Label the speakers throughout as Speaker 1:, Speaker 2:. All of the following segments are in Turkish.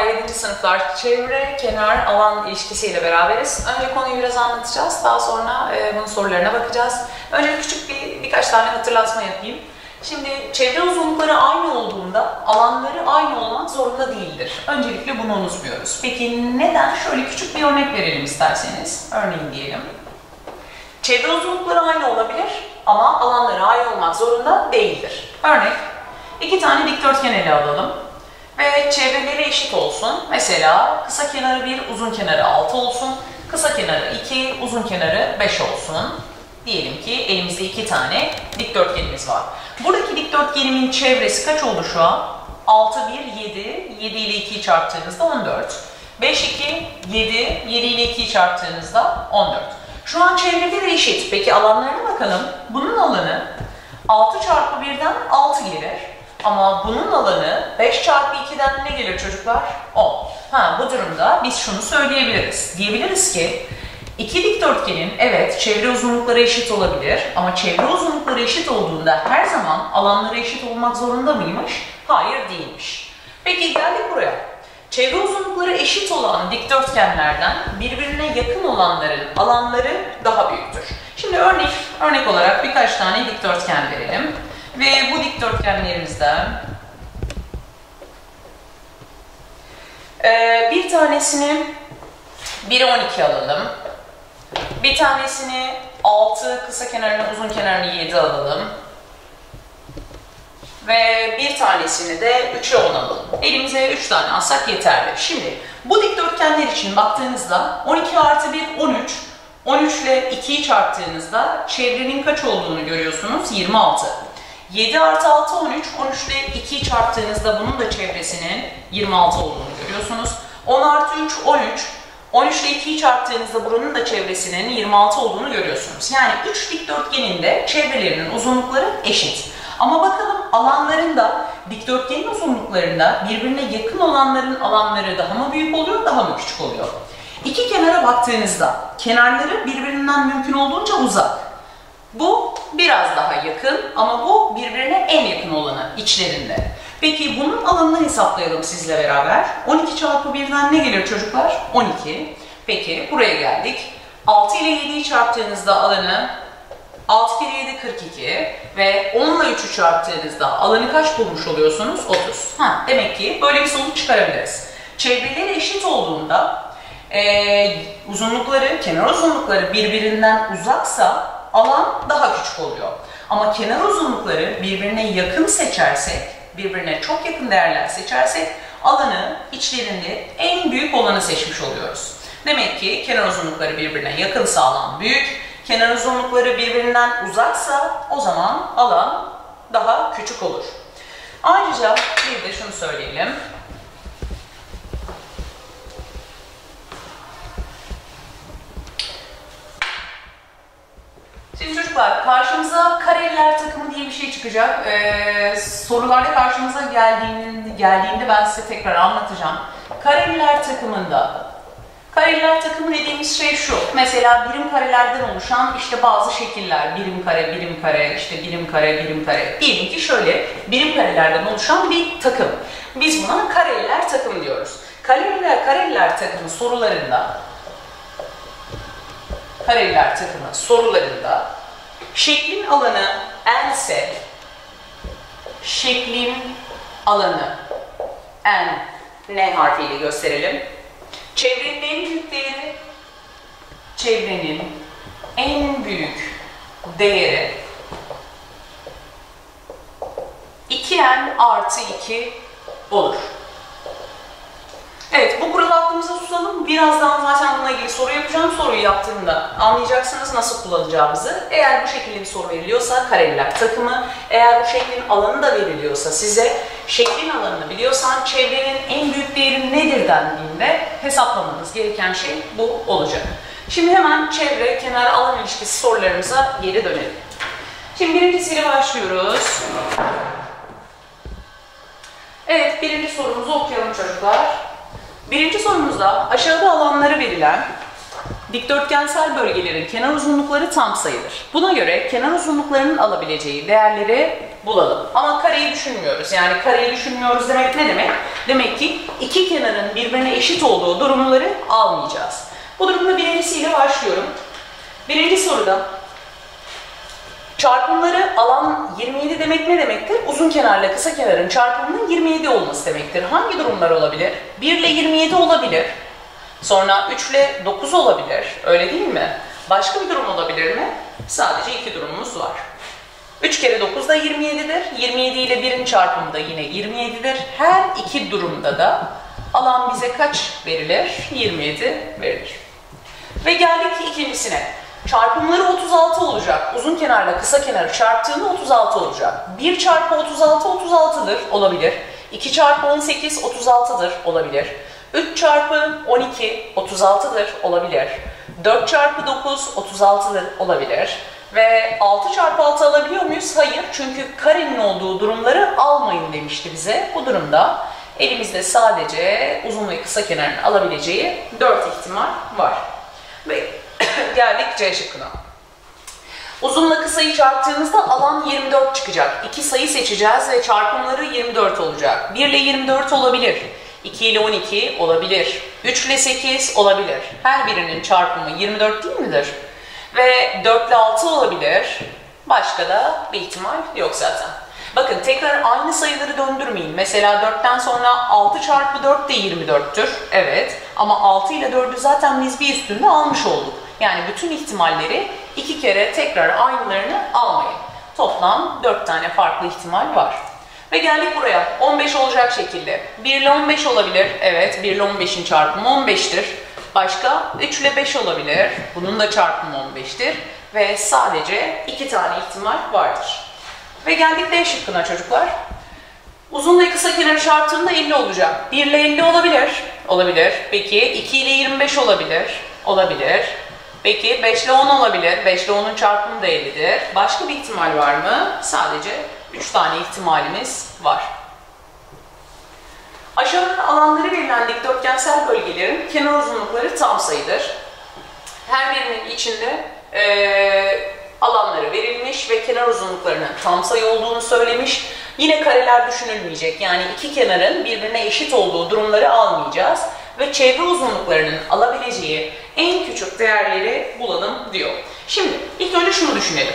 Speaker 1: 7. sınıflar çevre, kenar, alan ilişkisiyle beraberiz. Önce konuyu biraz anlatacağız. Daha sonra e, bunun sorularına bakacağız. Önce küçük bir birkaç tane hatırlatma yapayım. Şimdi çevre uzunlukları aynı olduğunda alanları aynı olmak zorunda değildir. Öncelikle bunu unutmuyoruz. Peki neden? Şöyle küçük bir örnek verelim isterseniz. Örneğin diyelim. Çevre uzunlukları aynı olabilir ama alanları aynı olmak zorunda değildir. Örnek, iki tane dikdörtgen ele alalım ve çevreleri eşit olsun. Mesela kısa kenarı 1, uzun kenarı 6 olsun. Kısa kenarı 2, uzun kenarı 5 olsun. Diyelim ki elimizde iki tane dikdörtgenimiz var. Buradaki dikdörtgenimin çevresi kaç oldu şu an? 6, 1, 7. 7 ile 2'yi çarptığınızda 14. 5, 2, 7. 7 ile 2'yi çarptığınızda 14. Şu an çevreleri eşit. Peki alanlarına bakalım. Bunun alanı 6 çarpı 1'den 6 gelir. Ama bunun alanı 5 çarpı 2'den ne gelir çocuklar? 10. Ha, bu durumda biz şunu söyleyebiliriz. Diyebiliriz ki iki dikdörtgenin evet çevre uzunlukları eşit olabilir ama çevre uzunlukları eşit olduğunda her zaman alanları eşit olmak zorunda mıymış? Hayır değilmiş. Peki geldik buraya. Çevre uzunlukları eşit olan dikdörtgenlerden birbirine yakın olanların alanları daha büyüktür. Şimdi örnek, örnek olarak birkaç tane dikdörtgen verelim. Ve bu dikdörtgenlerimizden e, bir tanesini 1'e 12 alalım. Bir tanesini 6, kısa kenarını, uzun kenarını 7 alalım. Ve bir tanesini de 3'e 10 alalım. Elimize 3 tane alsak yeterli. Şimdi bu dikdörtgenler için baktığınızda 12 artı 1, 13. 13 ile 2'yi çarptığınızda çevrenin kaç olduğunu görüyorsunuz? 26. 7 artı 6 13, 13 ile 2'yi çarptığınızda bunun da çevresinin 26 olduğunu görüyorsunuz. 10 artı 3 13, 13 ile 2'yi çarptığınızda buranın da çevresinin 26 olduğunu görüyorsunuz. Yani 3 dikdörtgenin de çevrelerinin uzunlukları eşit. Ama bakalım alanlarında, dikdörtgenin uzunluklarında birbirine yakın olanların alanları daha mı büyük oluyor, daha mı küçük oluyor? İki kenara baktığınızda kenarları birbirinden mümkün olduğunca uzak. Bu biraz daha yakın ama bu birbirine en yakın olanı içlerinde. Peki bunun alanını hesaplayalım sizle beraber. 12 çarpı 1'den ne gelir çocuklar? 12. Peki buraya geldik. 6 ile 7'yi çarptığınızda alanı 6 kere 7 42 ve 10 ile 3'ü çarptığınızda alanı kaç bulmuş oluyorsunuz? 30. Ha, demek ki böyle bir sonuç çıkarabiliriz. Çevreleri eşit olduğunda e, uzunlukları, kenar uzunlukları birbirinden uzaksa alan daha küçük oluyor. Ama kenar uzunlukları birbirine yakın seçersek, birbirine çok yakın değerler seçersek alanı içlerinde en büyük olanı seçmiş oluyoruz. Demek ki kenar uzunlukları birbirine yakınsa alan büyük, kenar uzunlukları birbirinden uzaksa o zaman alan daha küçük olur. Ayrıca bir de şunu söyleyelim. Şimdi çocuklar karşımıza kareler takımı diye bir şey çıkacak. Ee, sorularda karşımıza geldiğinde, geldiğinde ben size tekrar anlatacağım. Kareler takımında Kareler takımı dediğimiz şey şu. Mesela birim karelerden oluşan işte bazı şekiller. Birim kare, birim kare, işte birim kare, birim kare. Diyelim ki şöyle birim karelerden oluşan bir takım. Biz buna kareler takımı diyoruz. Kareler, kareler takımı sorularında kareler takımı sorularında şeklin alanı n'se şeklin alanı n n harfiyle gösterelim. Çevrenin en büyük değeri çevrenin en büyük değeri 2n artı 2 olur. Evet, bu kuralı aklımıza tutalım. Birazdan zaten bununla ilgili soru yapacağım. Soruyu yaptığımda anlayacaksınız nasıl kullanacağımızı. Eğer bu şekilde bir soru veriliyorsa kareler takımı, eğer bu şeklin alanı da veriliyorsa size şeklin alanını biliyorsan çevrenin en büyük değeri nedir dendiğinde hesaplamanız gereken şey bu olacak. Şimdi hemen çevre, kenar, alan ilişkisi sorularımıza geri dönelim. Şimdi birincisiyle başlıyoruz. Evet, birinci sorumuzu okuyalım çocuklar. Birinci sorumuzda aşağıda alanları verilen dikdörtgensel bölgelerin kenar uzunlukları tam sayılır. Buna göre kenar uzunluklarının alabileceği değerleri bulalım. Ama kareyi düşünmüyoruz. Yani kareyi düşünmüyoruz demek ne demek? Demek ki iki kenarın birbirine eşit olduğu durumları almayacağız. Bu durumda birincisiyle başlıyorum. Birinci soruda çarpımları alan 27 demek ne demektir? Uzun kenarla kısa kenarın çarpımının 27 olması demektir. Hangi durumlar olabilir? 1 ile 27 olabilir. Sonra 3 ile 9 olabilir. Öyle değil mi? Başka bir durum olabilir mi? Sadece iki durumumuz var. 3 kere 9 da 27'dir. 27 ile 1'in çarpımı da yine 27'dir. Her iki durumda da alan bize kaç verilir? 27 verilir. Ve geldik ikincisine. Çarpımları 36 olacak. Uzun kenarla kısa kenarı çarptığında 36 olacak. 1 çarpı 36 36'dır olabilir. 2 çarpı 18 36'dır olabilir. 3 çarpı 12 36'dır olabilir. 4 çarpı 9 36'dır olabilir. Ve 6 çarpı 6 alabiliyor muyuz? Hayır. Çünkü karenin olduğu durumları almayın demişti bize. Bu durumda elimizde sadece uzun ve kısa kenarın alabileceği 4 ihtimal var. Ve geldik C şıkkına. Uzunla kısayı çarptığımızda alan 24 çıkacak. İki sayı seçeceğiz ve çarpımları 24 olacak. 1 ile 24 olabilir. 2 ile 12 olabilir. 3 ile 8 olabilir. Her birinin çarpımı 24 değil midir? Ve 4 ile 6 olabilir. Başka da bir ihtimal yok zaten. Bakın tekrar aynı sayıları döndürmeyin. Mesela 4'ten sonra 6 çarpı 4 de 24'tür. Evet. Ama 6 ile 4'ü zaten nisbi üstünde almış olduk. Yani bütün ihtimalleri iki kere tekrar aynılarını almayın. Toplam 4 tane farklı ihtimal var. Ve geldik buraya. 15 olacak şekilde. 1 ile 15 olabilir. Evet 1 ile 15'in çarpımı 15'tir. Başka 3 ile 5 olabilir. Bunun da çarpımı 15'tir. Ve sadece 2 tane ihtimal vardır. Ve geldik D şıkkına çocuklar. Uzun ve kısa kenarı çarptığında 50 olacak. 1 ile 50 olabilir. Olabilir. Peki 2 ile 25 olabilir. Olabilir. Peki 5 ile 10 olabilir. 5 ile 10'un çarpımı da 50'dir. Başka bir ihtimal var mı? Sadece 3 tane ihtimalimiz var. Aşağıdan alanları verilen dikdörtgensel bölgelerin kenar uzunlukları tam sayıdır. Her birinin içinde e, alanları verilmiş ve kenar uzunluklarının tam sayı olduğunu söylemiş. Yine kareler düşünülmeyecek. Yani iki kenarın birbirine eşit olduğu durumları almayacağız. Ve çevre uzunluklarının alabileceği en küçük değerleri bulalım diyor. Şimdi ilk önce şunu düşünelim.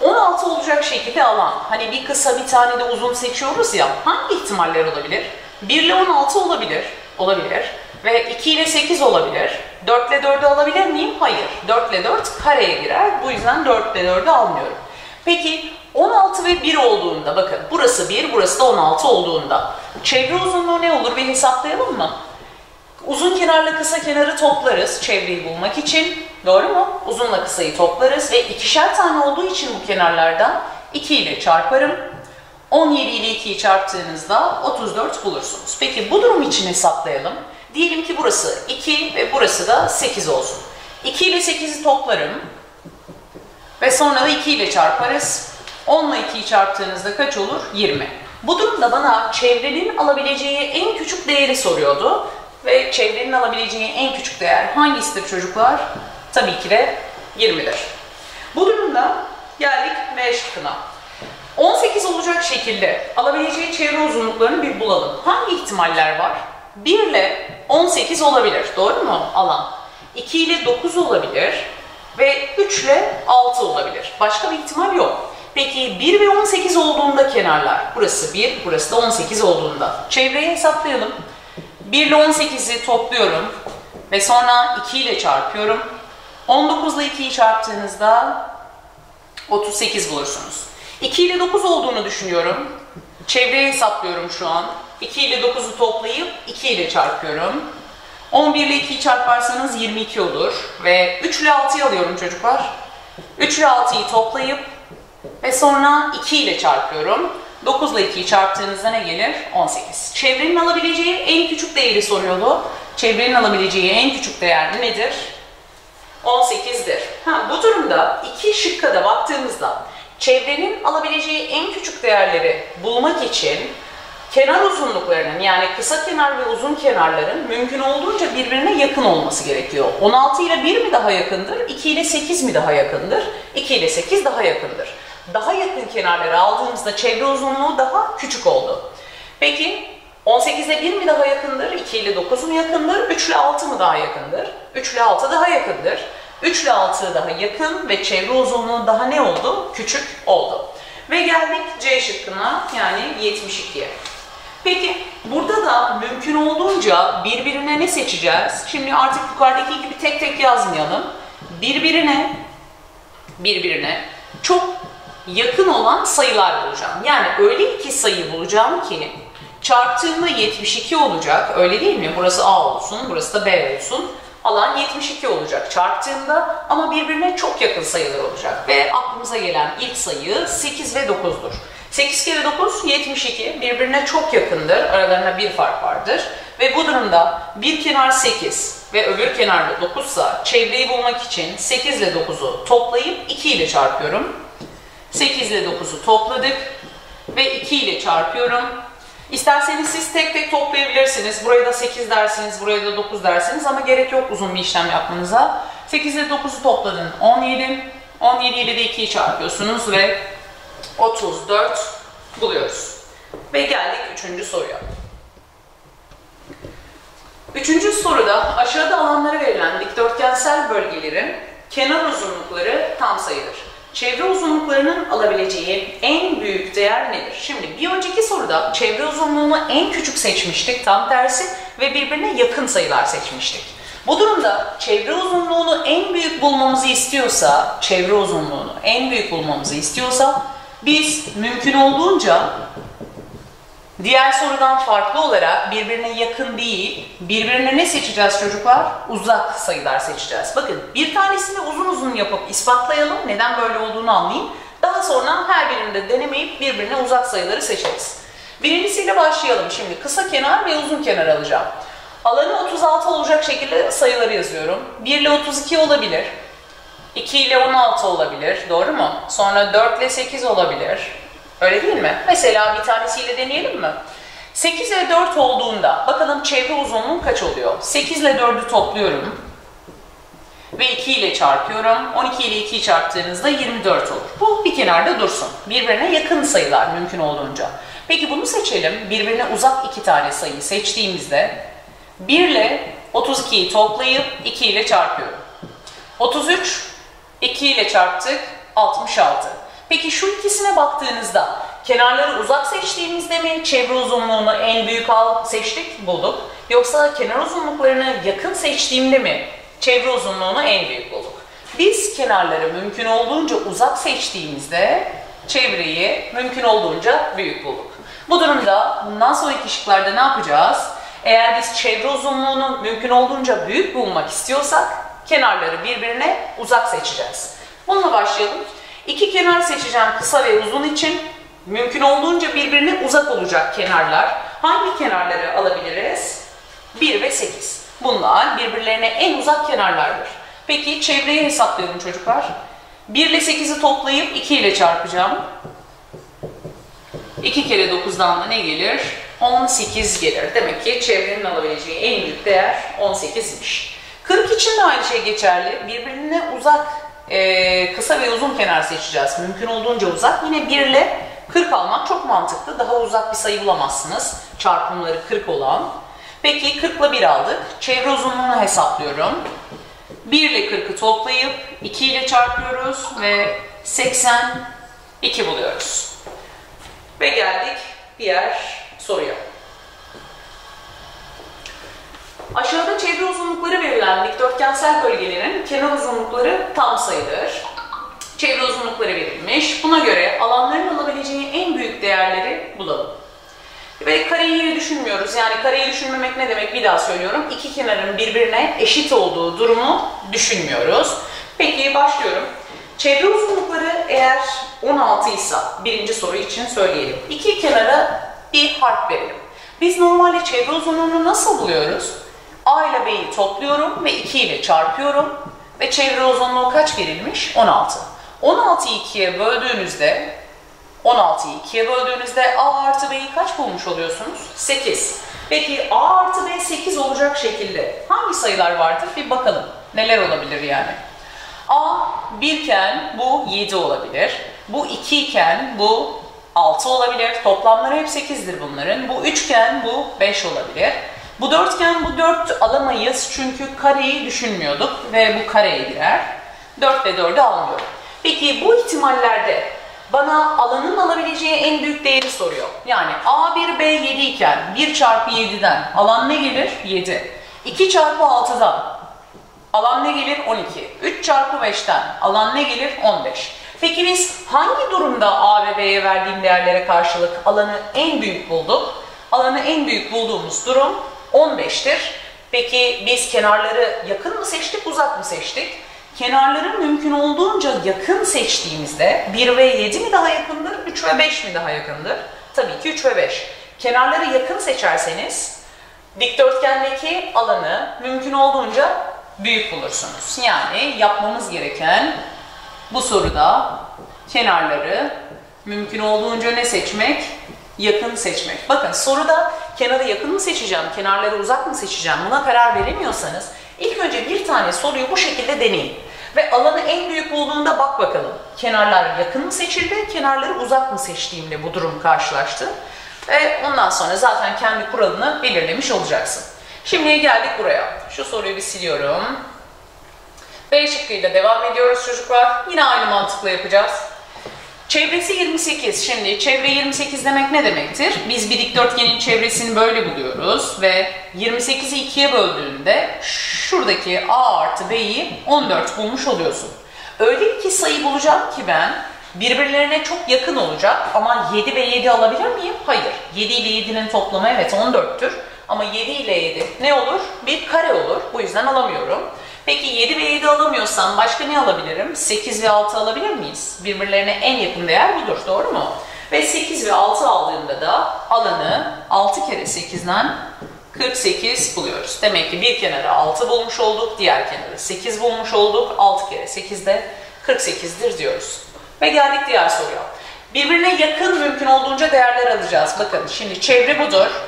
Speaker 1: 16 olacak şekilde alan. Hani bir kısa bir tane de uzun seçiyoruz ya. Hangi ihtimaller olabilir? 1 ile 16 olabilir. Olabilir. Ve 2 ile 8 olabilir. 4 ile 4'ü alabilir miyim? Hayır. 4 ile 4 kareye girer. Bu yüzden 4 ile 4'ü almıyorum. Peki 16 ve 1 olduğunda bakın burası 1, burası da 16 olduğunda çevre uzunluğu ne olur bir hesaplayalım mı? Uzun kenarla kısa kenarı toplarız çevreyi bulmak için. Doğru mu? Uzunla kısayı toplarız ve ikişer tane olduğu için bu kenarlardan 2 ile çarparım. 17 ile 2'yi çarptığınızda 34 bulursunuz. Peki bu durum için hesaplayalım. Diyelim ki burası 2 ve burası da 8 olsun. 2 ile 8'i toplarım. Ve sonra da 2 ile çarparız. 10 ile 2'yi çarptığınızda kaç olur? 20. Bu durumda bana çevrenin alabileceği en küçük değeri soruyordu. Ve çevrenin alabileceği en küçük değer hangisidir çocuklar? Tabii ki de 20'dir. Bu durumda geldik V şıkkına. 18 olacak şekilde alabileceği çevre uzunluklarını bir bulalım. Hangi ihtimaller var? 1 ile 18 olabilir. Doğru mu? Alan. 2 ile 9 olabilir. Ve 3 ile 6 olabilir. Başka bir ihtimal yok. Peki 1 ve 18 olduğunda kenarlar. Burası 1, burası da 18 olduğunda. Çevreyi hesaplayalım. 1 ile 18'i topluyorum. Ve sonra 2 ile çarpıyorum. 19 ile 2'yi çarptığınızda 38 bulursunuz. 2 ile 9 olduğunu düşünüyorum. Çevreyi hesaplıyorum şu an. 2 ile 9'u toplayıp 2 ile çarpıyorum. 11 ile 2'yi çarparsanız 22 olur. Ve 3 ile 6'yı alıyorum çocuklar. 3 ile 6'yı toplayıp ve sonra 2 ile çarpıyorum. 9 ile 2'yi çarptığınızda ne gelir? 18. Çevrenin alabileceği en küçük değeri soruyordu. Çevrenin alabileceği en küçük değer nedir? 18'dir. Ha, bu durumda iki şıkka da baktığımızda çevrenin alabileceği en küçük değerleri bulmak için kenar uzunluklarının yani kısa kenar ve uzun kenarların mümkün olduğunca birbirine yakın olması gerekiyor. 16 ile 1 mi daha yakındır? 2 ile 8 mi daha yakındır? 2 ile 8 daha yakındır. Daha yakın kenarları aldığımızda çevre uzunluğu daha küçük oldu. Peki 18 ile 1 mi daha yakındır? 2 ile 9 mu yakındır? 3 ile 6 mı daha yakındır? 3 ile 6 daha yakındır. 3 ile 6 daha yakın ve çevre uzunluğu daha ne oldu? Küçük oldu. Ve geldik C şıkkına yani 72'ye. Peki burada da mümkün olduğunca birbirine ne seçeceğiz? Şimdi artık yukarıdaki gibi tek tek yazmayalım. Birbirine birbirine çok yakın olan sayılar bulacağım. Yani öyle iki sayı bulacağım ki çarptığımda 72 olacak. Öyle değil mi? Burası A olsun, burası da B olsun. Alan 72 olacak çarptığımda ama birbirine çok yakın sayılar olacak. Ve aklımıza gelen ilk sayı 8 ve 9'dur. 8 kere 9 72 birbirine çok yakındır. Aralarında bir fark vardır. Ve bu durumda bir kenar 8 ve öbür kenarda 9 ise çevreyi bulmak için 8 ile 9'u toplayıp 2 ile çarpıyorum. 8 ile 9'u topladık ve 2 ile çarpıyorum. İsterseniz siz tek tek toplayabilirsiniz. Buraya da 8 dersiniz, buraya da 9 dersiniz ama gerek yok uzun bir işlem yapmanıza. 8 ile 9'u topladın 17. 17 ile de 2'yi çarpıyorsunuz ve 34 buluyoruz. Ve geldik üçüncü soruya. Üçüncü soruda aşağıda alanları verilen dikdörtgensel bölgelerin kenar uzunlukları tam sayıdır. Çevre uzunluklarının alabileceği en büyük değer nedir? Şimdi bir önceki soruda çevre uzunluğunu en küçük seçmiştik, tam tersi ve birbirine yakın sayılar seçmiştik. Bu durumda çevre uzunluğunu en büyük bulmamızı istiyorsa, çevre uzunluğunu en büyük bulmamızı istiyorsa biz mümkün olduğunca diğer sorudan farklı olarak birbirine yakın değil, birbirine ne seçeceğiz çocuklar? Uzak sayılar seçeceğiz. Bakın bir tanesini uzun uzun yapıp ispatlayalım, neden böyle olduğunu anlayayım. Daha sonra her birinde denemeyip birbirine uzak sayıları seçeriz. Birincisiyle başlayalım şimdi. Kısa kenar ve uzun kenar alacağım. Alanı 36 olacak şekilde sayıları yazıyorum. 1 ile 32 olabilir. 2 ile 16 olabilir. Doğru mu? Sonra 4 ile 8 olabilir. Öyle değil mi? Mesela bir tanesiyle deneyelim mi? 8 ile 4 olduğunda bakalım çevre uzunluğum kaç oluyor? 8 ile 4'ü topluyorum. Ve 2 ile çarpıyorum. 12 ile 2'yi çarptığınızda 24 olur. Bu bir kenarda dursun. Birbirine yakın sayılar mümkün olduğunca. Peki bunu seçelim. Birbirine uzak iki tane sayıyı seçtiğimizde 1 ile 32'yi toplayıp 2 ile çarpıyorum. 33 2 ile çarptık 66. Peki şu ikisine baktığınızda kenarları uzak seçtiğimizde mi çevre uzunluğunu en büyük al seçtik bulduk. Yoksa kenar uzunluklarını yakın seçtiğimde mi çevre uzunluğunu en büyük bulduk. Biz kenarları mümkün olduğunca uzak seçtiğimizde çevreyi mümkün olduğunca büyük bulduk. Bu durumda bundan sonraki şıklarda ne yapacağız? Eğer biz çevre uzunluğunu mümkün olduğunca büyük bulmak istiyorsak kenarları birbirine uzak seçeceğiz. Bununla başlayalım. İki kenar seçeceğim kısa ve uzun için. Mümkün olduğunca birbirine uzak olacak kenarlar. Hangi kenarları alabiliriz? 1 ve 8. Bunlar birbirlerine en uzak kenarlardır. Peki çevreyi hesaplıyorum çocuklar. 1 ile 8'i toplayıp 2 ile çarpacağım. 2 kere 9'dan da ne gelir? 18 gelir. Demek ki çevrenin alabileceği en büyük değer 18'miş. 40 için de aynı şey geçerli. Birbirine uzak e, kısa ve uzun kenar seçeceğiz. Mümkün olduğunca uzak. Yine 1 ile 40 almak çok mantıklı. Daha uzak bir sayı bulamazsınız. Çarpımları 40 olan. Peki 40 ile 1 aldık. Çevre uzunluğunu hesaplıyorum. 1 ile 40'ı toplayıp 2 ile çarpıyoruz ve 82 buluyoruz. Ve geldik diğer soruya. Aşağıda çevre uzunlukları verilen dikdörtgensel bölgelerin kenar uzunlukları tam sayıdır. Çevre uzunlukları verilmiş. Buna göre alanların alabileceği en büyük değerleri bulalım. Ve kareyi düşünmüyoruz. Yani kareyi düşünmemek ne demek bir daha söylüyorum. İki kenarın birbirine eşit olduğu durumu düşünmüyoruz. Peki başlıyorum. Çevre uzunlukları eğer 16 ise birinci soru için söyleyelim. İki kenara bir harf verelim. Biz normalde çevre uzunluğunu nasıl buluyoruz? A ile B'yi topluyorum ve 2 ile çarpıyorum. Ve çevre uzunluğu kaç verilmiş? 16. 16'yı 2'ye böldüğünüzde 16'yı 2'ye böldüğünüzde A artı B'yi kaç bulmuş oluyorsunuz? 8. Peki A artı B 8 olacak şekilde hangi sayılar vardır? Bir bakalım. Neler olabilir yani? A birken bu 7 olabilir. Bu 2 iken bu 6 olabilir. Toplamları hep 8'dir bunların. Bu üçgen bu 5 olabilir. Bu dörtgen bu 4 alamayız çünkü kareyi düşünmüyorduk ve bu kareye girer. 4 ve 4'ü almıyorum. Peki bu ihtimallerde bana alanın alabileceği en büyük değeri soruyor. Yani A1, B7 iken 1 çarpı 7'den alan ne gelir? 7. 2 çarpı 6'dan alan ne gelir? 12. 3 çarpı 5'ten alan ne gelir? 15. Peki biz hangi durumda A ve B'ye verdiğim değerlere karşılık alanı en büyük bulduk? Alanı en büyük bulduğumuz durum 15'tir. Peki biz kenarları yakın mı seçtik, uzak mı seçtik? Kenarları mümkün olduğunca yakın seçtiğimizde 1 ve 7 mi daha yakındır, 3 ve 5 mi daha yakındır? Tabii ki 3 ve 5. Kenarları yakın seçerseniz dikdörtgendeki alanı mümkün olduğunca büyük bulursunuz. Yani yapmamız gereken bu soruda kenarları mümkün olduğunca ne seçmek? Yakın seçmek. Bakın soruda kenarı yakın mı seçeceğim, kenarları uzak mı seçeceğim buna karar veremiyorsanız ilk önce bir tane soruyu bu şekilde deneyin. Ve alanı en büyük bulduğunda bak bakalım. Kenarlar yakın mı seçildi, kenarları uzak mı seçtiğimle bu durum karşılaştı. Ve ondan sonra zaten kendi kuralını belirlemiş olacaksın. Şimdi geldik buraya. Şu soruyu bir siliyorum. B şıkkıyla devam ediyoruz çocuklar. Yine aynı mantıkla yapacağız. Çevresi 28. Şimdi çevre 28 demek ne demektir? Biz bir dikdörtgenin çevresini böyle buluyoruz ve 28'i 2'ye böldüğünde şuradaki A artı B'yi 14 bulmuş oluyorsun. Öyle iki sayı bulacağım ki ben birbirlerine çok yakın olacak ama 7 ve 7 alabilir miyim? Hayır. 7 ile 7'nin toplamı evet 14'tür ama 7 ile 7 ne olur? Bir kare olur. Bu yüzden alamıyorum. Peki 7 ve 7 alamıyorsam başka ne alabilirim? 8 ve 6 alabilir miyiz? Birbirlerine en yakın değer budur, doğru mu? Ve 8 ve 6 aldığımda da alanı 6 kere 8'den 48 buluyoruz. Demek ki bir kenara 6 bulmuş olduk, diğer kenara 8 bulmuş olduk. 6 kere 8 de 48'dir diyoruz. Ve geldik diğer soruya. Birbirine yakın mümkün olduğunca değerler alacağız. Bakın şimdi çevre budur.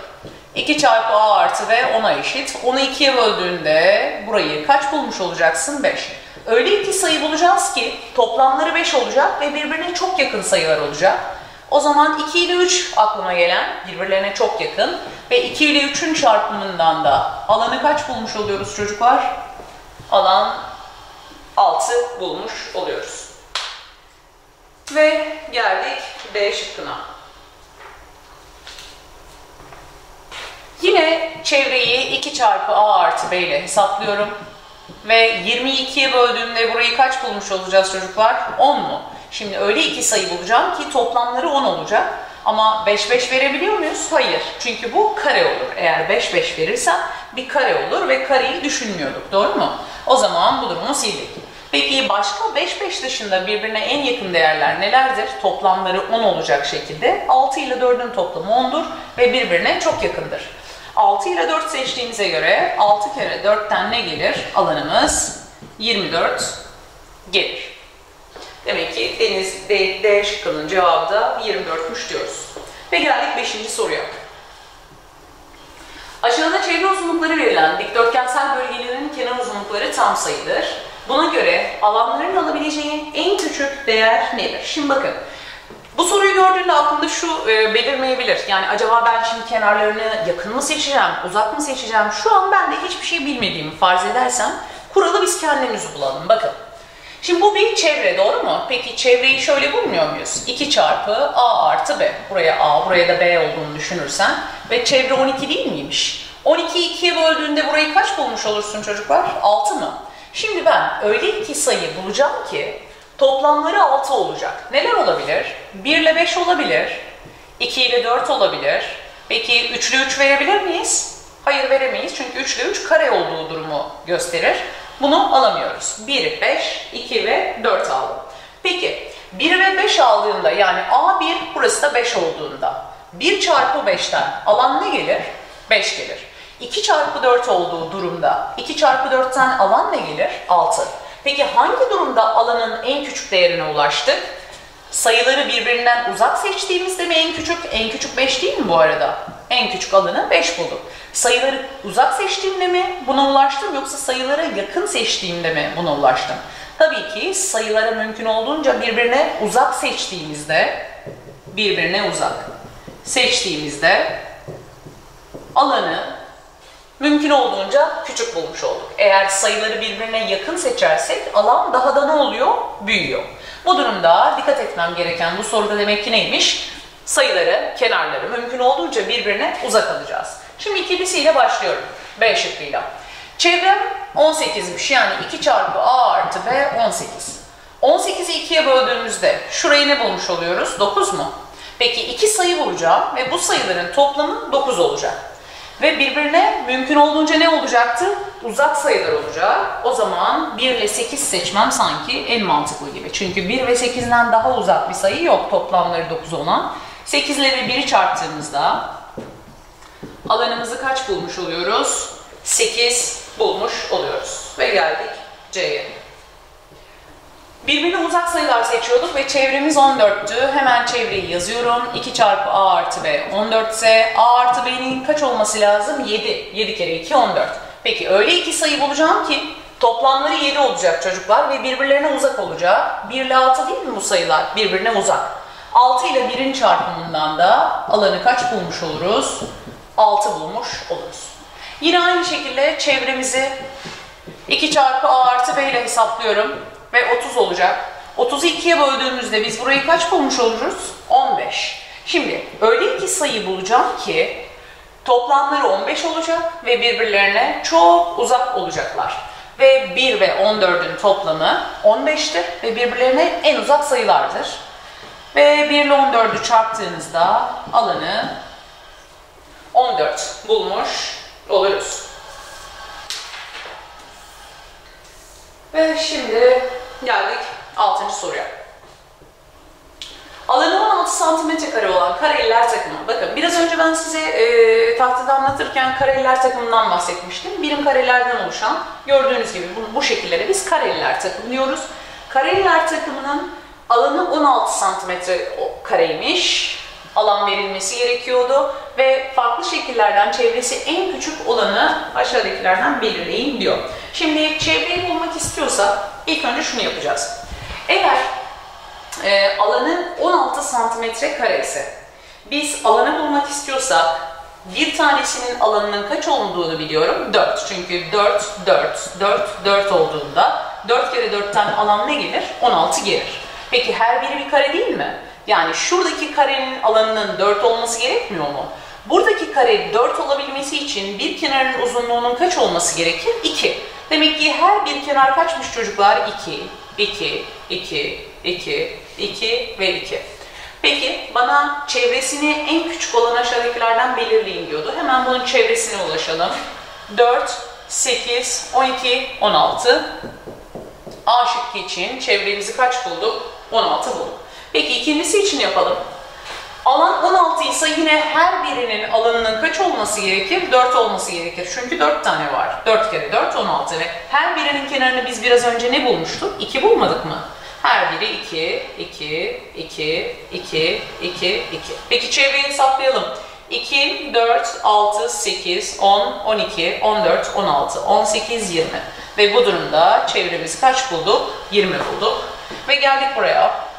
Speaker 1: 2 çarpı a artı b 10'a eşit. Onu 2'ye böldüğünde burayı kaç bulmuş olacaksın? 5. Öyle iki sayı bulacağız ki toplamları 5 olacak ve birbirine çok yakın sayılar olacak. O zaman 2 ile 3 aklıma gelen birbirlerine çok yakın ve 2 ile 3'ün çarpımından da alanı kaç bulmuş oluyoruz çocuklar? Alan 6 bulmuş oluyoruz. Ve geldik B şıkkına. Yine çevreyi 2 çarpı a artı b ile hesaplıyorum. Ve 22'ye böldüğümde burayı kaç bulmuş olacağız çocuklar? 10 mu? Şimdi öyle iki sayı bulacağım ki toplamları 10 olacak. Ama 5 5 verebiliyor muyuz? Hayır. Çünkü bu kare olur. Eğer 5 5 verirsem bir kare olur ve kareyi düşünmüyorduk. Doğru mu? O zaman bu durumu sildik. Peki başka 5 5 dışında birbirine en yakın değerler nelerdir? Toplamları 10 olacak şekilde 6 ile 4'ün toplamı 10'dur ve birbirine çok yakındır. 6 ile 4 seçtiğimize göre 6 kere 4'ten ne gelir? Alanımız 24 gelir. Demek ki Deniz D, D şıkkının cevabı da 24'müş diyoruz. Ve geldik 5. soruya. Aşağıda çevre uzunlukları verilen dikdörtgensel bölgelerin kenar uzunlukları tam sayıdır. Buna göre alanların alabileceği en küçük değer nedir? Şimdi bakın bu soruyu gördüğünde aklında şu e, belirmeyebilir. Yani acaba ben şimdi kenarlarını yakın mı seçeceğim, uzak mı seçeceğim? Şu an ben de hiçbir şey bilmediğimi farz edersem kuralı biz kendimiz bulalım. Bakın. Şimdi bu bir çevre doğru mu? Peki çevreyi şöyle bulmuyor muyuz? 2 çarpı A artı B. Buraya A, buraya da B olduğunu düşünürsen. Ve çevre 12 değil miymiş? 12'yi 2'ye böldüğünde burayı kaç bulmuş olursun çocuklar? 6 mı? Şimdi ben öyle iki sayı bulacağım ki Toplamları 6 olacak. Neler olabilir? 1 ile 5 olabilir. 2 ile 4 olabilir. Peki 3 ile 3 verebilir miyiz? Hayır veremeyiz çünkü 3 ile 3 kare olduğu durumu gösterir. Bunu alamıyoruz. 1, 5, 2 ve 4 aldım. Peki 1 ve 5 aldığında yani A1 burası da 5 olduğunda 1 çarpı 5'ten alan ne gelir? 5 gelir. 2 çarpı 4 olduğu durumda 2 çarpı 4'ten alan ne gelir? 6. Peki hangi durumda alanın en küçük değerine ulaştık? Sayıları birbirinden uzak seçtiğimizde mi en küçük? En küçük 5 değil mi bu arada? En küçük alanı 5 bulduk. Sayıları uzak seçtiğimde mi buna ulaştım yoksa sayılara yakın seçtiğimde mi buna ulaştım? Tabii ki sayıları mümkün olduğunca birbirine uzak seçtiğimizde, birbirine uzak seçtiğimizde alanı mümkün olduğunca küçük bulmuş olduk. Eğer sayıları birbirine yakın seçersek alan daha da ne oluyor? Büyüyor. Bu durumda dikkat etmem gereken bu soruda demek ki neymiş? Sayıları, kenarları mümkün olduğunca birbirine uzak alacağız. Şimdi ikilisiyle başlıyorum. B şıkkıyla. Çevrem 18'miş yani 2 çarpı A artı B 18. 18'i 2'ye böldüğümüzde şurayı ne bulmuş oluyoruz? 9 mu? Peki iki sayı bulacağım ve bu sayıların toplamı 9 olacak. Ve birbirine mümkün olduğunca ne olacaktı? Uzak sayılar olacak. O zaman 1 ile 8 seçmem sanki en mantıklı gibi. Çünkü 1 ve 8'den daha uzak bir sayı yok toplamları 9 olan. 8 ile ve 1'i çarptığımızda alanımızı kaç bulmuş oluyoruz? 8 bulmuş oluyoruz. Ve geldik C'ye. Birbirine uzak sayılar seçiyorduk ve çevremiz 14'tü. Hemen çevreyi yazıyorum. 2 çarpı A artı B 14 ise A artı B'nin kaç olması lazım? 7. 7 kere 2 14. Peki öyle iki sayı bulacağım ki toplamları 7 olacak çocuklar ve birbirlerine uzak olacak. 1 ile 6 değil mi bu sayılar? Birbirine uzak. 6 ile 1'in çarpımından da alanı kaç bulmuş oluruz? 6 bulmuş oluruz. Yine aynı şekilde çevremizi 2 çarpı A artı B ile hesaplıyorum ve 30 olacak. 30'u 2'ye böldüğümüzde biz burayı kaç bulmuş oluruz? 15. Şimdi öyle iki sayı bulacağım ki toplamları 15 olacak ve birbirlerine çok uzak olacaklar. Ve 1 ve 14'ün toplamı 15'tir ve birbirlerine en uzak sayılardır. Ve 1 ile 14'ü çarptığınızda alanı 14 bulmuş oluruz. Ve şimdi geldik 6. soruya. Alanı 16 santimetre kare olan kareliler takımı. Bakın biraz önce ben size e, tahtada anlatırken kareliler takımından bahsetmiştim. Birim karelerden oluşan gördüğünüz gibi bu, bu şekillere biz kareliler takımı diyoruz. Kareliler takımının alanı 16 santimetre kareymiş. Alan verilmesi gerekiyordu ve farklı şekillerden çevresi en küçük olanı aşağıdakilerden belirleyin diyor. Şimdi çevreyi bulmak istiyorsak ilk önce şunu yapacağız. Eğer e, alanı 16 santimetre kare ise biz alanı bulmak istiyorsak bir tanesinin alanının kaç olduğunu biliyorum. 4. Çünkü 4, 4, 4, 4 olduğunda 4 kere 4'ten alan ne gelir? 16 gelir. Peki her biri bir kare değil mi? Yani şuradaki karenin alanının 4 olması gerekmiyor mu? Buradaki kare 4 olabilmesi için bir kenarın uzunluğunun kaç olması gerekir? 2. Demek ki her bir kenar kaçmış çocuklar? 2, 2, 2, 2, 2 ve 2. Peki bana çevresini en küçük olan aşağıdakilerden belirleyin diyordu. Hemen bunun çevresine ulaşalım. 4, 8, 12, 16. A şıkkı için çevremizi kaç bulduk? 16 bulduk. Peki ikincisi için yapalım. Alan 16 ise yine her birinin alanının kaç olması gerekir? 4 olması gerekir. Çünkü 4 tane var. 4 kere 4 16 ve her birinin kenarını biz biraz önce ne bulmuştuk? 2 bulmadık mı? Her biri 2, 2, 2, 2, 2, 2. Peki çevreyi hesaplayalım. 2, 4, 6, 8, 10, 12, 14, 16, 18, 20. Ve bu durumda çevremizi kaç bulduk? 20 bulduk. Ve geldik buraya.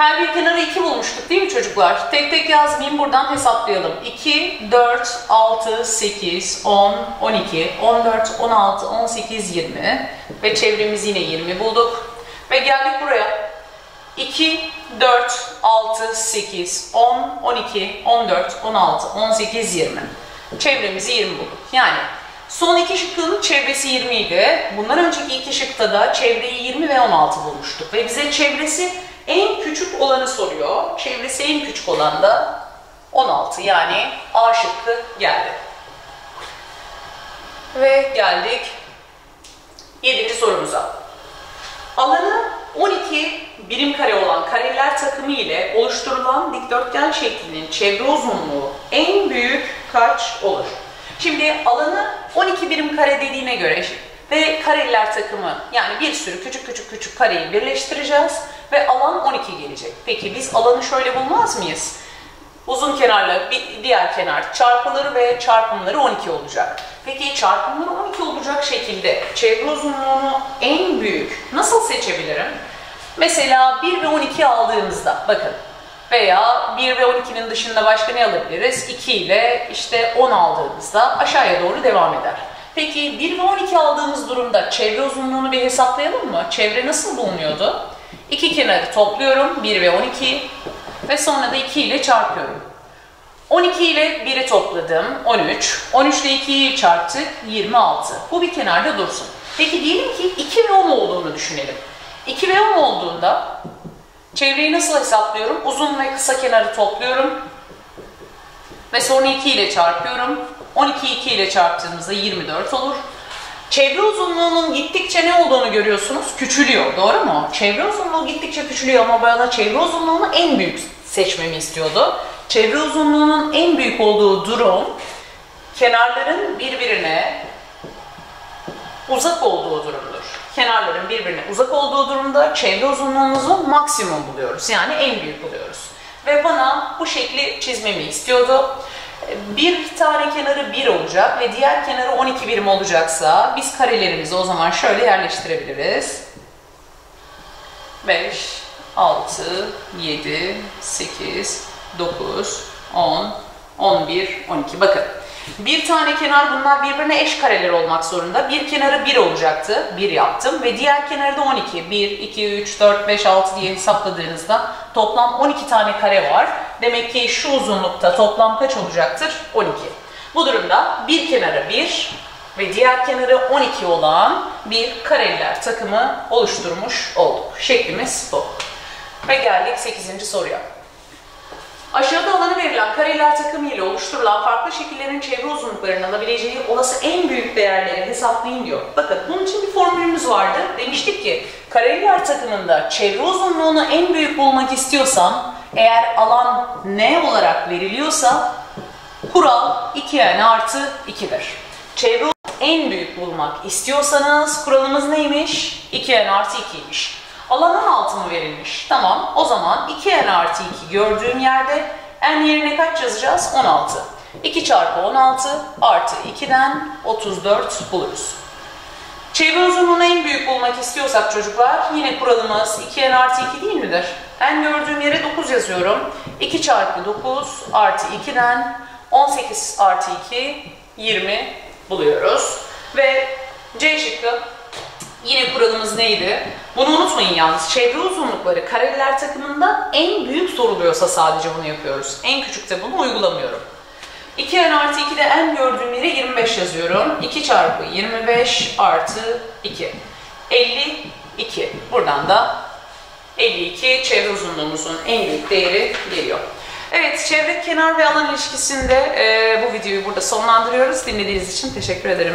Speaker 1: Her bir kenarı 2 bulmuştuk değil mi çocuklar? Tek tek yazmayayım buradan hesaplayalım. 2, 4, 6, 8, 10, 12, 14, 16, 18, 20 ve çevremizi yine 20 bulduk. Ve geldik buraya. 2, 4, 6, 8, 10, 12, 14, 16, 18, 20. Çevremizi 20 bulduk. Yani son iki şıkkın çevresi 20 idi. Bundan önceki iki şıkta da çevreyi 20 ve 16 bulmuştuk. Ve bize çevresi en küçük olanı soruyor. Çevresi en küçük olan da 16 yani A şıkkı geldi. Ve geldik 7. sorumuza. Alanı 12 birim kare olan kareler takımı ile oluşturulan dikdörtgen şeklinin çevre uzunluğu en büyük kaç olur? Şimdi alanı 12 birim kare dediğine göre ve kareler takımı yani bir sürü küçük küçük küçük kareyi birleştireceğiz ve alan 12 gelecek. Peki biz alanı şöyle bulmaz mıyız? Uzun kenarla bir diğer kenar çarpılır ve çarpımları 12 olacak. Peki çarpımları 12 olacak şekilde çevre uzunluğunu en büyük nasıl seçebilirim? Mesela 1 ve 12 aldığımızda bakın veya 1 ve 12'nin dışında başka ne alabiliriz? 2 ile işte 10 aldığımızda aşağıya doğru devam eder. Peki 1 ve 12 aldığımız durumda çevre uzunluğunu bir hesaplayalım mı? Çevre nasıl bulunuyordu? İki kenarı topluyorum 1 ve 12 ve sonra da 2 ile çarpıyorum. 12 ile 1'i topladım 13. 13 ile 2'yi çarptık 26. Bu bir kenarda dursun. Peki diyelim ki 2 ve 10 olduğunu düşünelim. 2 ve 10 olduğunda çevreyi nasıl hesaplıyorum? Uzun ve kısa kenarı topluyorum. Ve sonra 2 ile çarpıyorum. 12 2 ile çarptığımızda 24 olur. Çevre uzunluğunun gittikçe ne olduğunu görüyorsunuz? Küçülüyor. Doğru mu? Çevre uzunluğu gittikçe küçülüyor ama bana çevre uzunluğunu en büyük seçmemi istiyordu. Çevre uzunluğunun en büyük olduğu durum kenarların birbirine uzak olduğu durumdur. Kenarların birbirine uzak olduğu durumda çevre uzunluğumuzu maksimum buluyoruz. Yani en büyük buluyoruz. Ve bana bu şekli çizmemi istiyordu. Bir tane kenarı 1 olacak ve diğer kenarı 12 birim olacaksa biz karelerimizi o zaman şöyle yerleştirebiliriz. 5, 6, 7, 8, 9, 10, 11, 12. Bakın bir tane kenar bunlar birbirine eş kareler olmak zorunda. Bir kenarı 1 olacaktı. 1 yaptım ve diğer kenarı da 12. 1, 2, 3, 4, 5, 6 diye hesapladığınızda toplam 12 tane kare var. Demek ki şu uzunlukta toplam kaç olacaktır? 12. Bu durumda bir kenarı 1 ve diğer kenarı 12 olan bir kareler takımı oluşturmuş olduk. Şeklimiz bu. Ve geldik 8. soruya. Aşağıda alanı verilen kareler takımı ile oluşturulan farklı şekillerin çevre uzunluklarının alabileceği olası en büyük değerleri hesaplayın diyor. Bakın bunun için bir formülümüz vardı. Demiştik ki kareler takımında çevre uzunluğunu en büyük bulmak istiyorsam eğer alan n olarak veriliyorsa kural 2n artı 2'dir. Çevre en büyük bulmak istiyorsanız kuralımız neymiş? 2n artı 2'ymiş. Alan 16 mı verilmiş? Tamam. O zaman 2n artı 2 gördüğüm yerde n yerine kaç yazacağız? 16. 2 çarpı 16 artı 2'den 34 buluruz. Çevre uzunluğunu en büyük bulmak istiyorsak çocuklar yine kuralımız 2n artı 2 değil midir? N gördüğüm yere 9 yazıyorum. 2 çarpı 9 artı 2'den 18 artı 2 20 buluyoruz. Ve C şıkkı Yine kuralımız neydi? Bunu unutmayın yalnız. Çevre uzunlukları kareler takımında en büyük soruluyorsa sadece bunu yapıyoruz. En küçükte bunu uygulamıyorum. 2n artı 2'de n gördüğüm yere 25 yazıyorum. 2 çarpı 25 artı 2. 52. Buradan da 52 çevre uzunluğumuzun en büyük değeri geliyor. Evet, çevre, kenar ve alan ilişkisinde e, bu videoyu burada sonlandırıyoruz. Dinlediğiniz için teşekkür ederim.